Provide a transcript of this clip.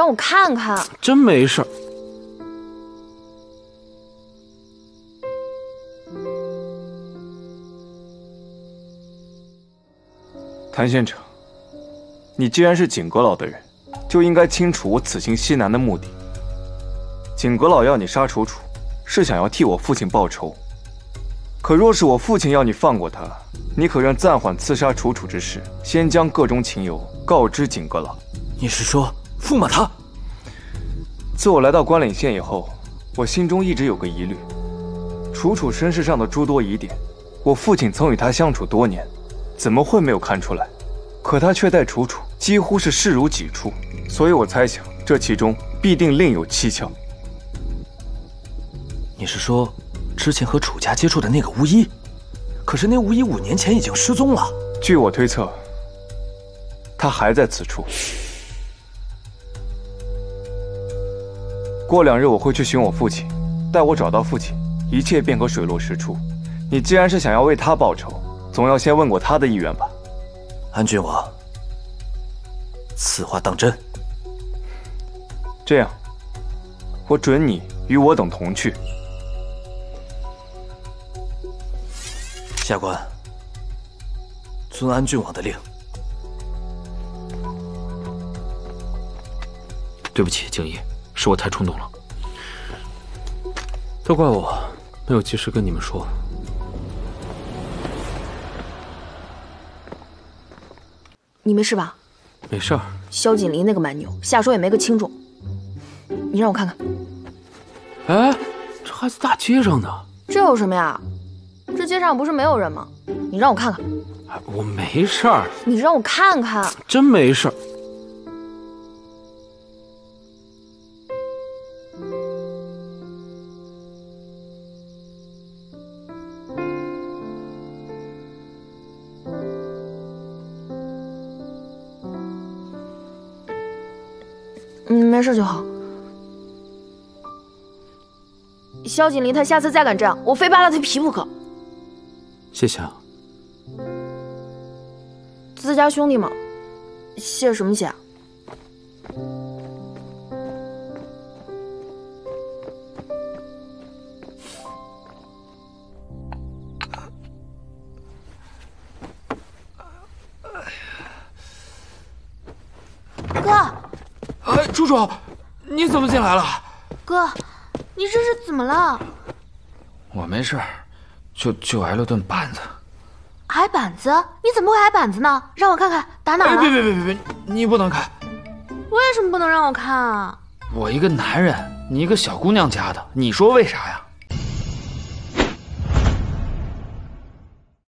让我看看。真没事儿。谭县城，你既然是景阁老的人，就应该清楚我此行西南的目的。景阁老要你杀楚楚，是想要替我父亲报仇。可若是我父亲要你放过他，你可愿暂缓刺杀楚楚之事，先将个中情由告知景阁老？你是说驸马他？自我来到关岭县以后，我心中一直有个疑虑：楚楚身世上的诸多疑点，我父亲曾与他相处多年，怎么会没有看出来？可他却待楚楚几乎是视如己出，所以我猜想这其中必定另有蹊跷。你是说？之前和楚家接触的那个巫医，可是那巫医五年前已经失踪了。据我推测，他还在此处。过两日我会去寻我父亲，待我找到父亲，一切便可水落石出。你既然是想要为他报仇，总要先问过他的意愿吧。安郡王，此话当真？这样，我准你与我等同去。下官遵安郡王的令。对不起，景逸，是我太冲动了，都怪我没有及时跟你们说。你没事吧？没事儿。萧锦离那个蛮牛，下手也没个轻重。你让我看看。哎，这还在大街上呢。这有什么呀？这街上不是没有人吗？你让我看看。我没事儿。你让我看看。真没事儿。嗯，没事就好。萧锦离他下次再敢这样，我非扒了他皮不可。谢谢啊，自家兄弟嘛，谢什么谢？哥，哎，楚楚，你怎么进来了？哥，你这是怎么了？我没事。就就挨了顿板子，挨板子？你怎么会挨板子呢？让我看看打哪了？别别别别别，你不能看。为什么不能让我看啊？我一个男人，你一个小姑娘家的，你说为啥呀？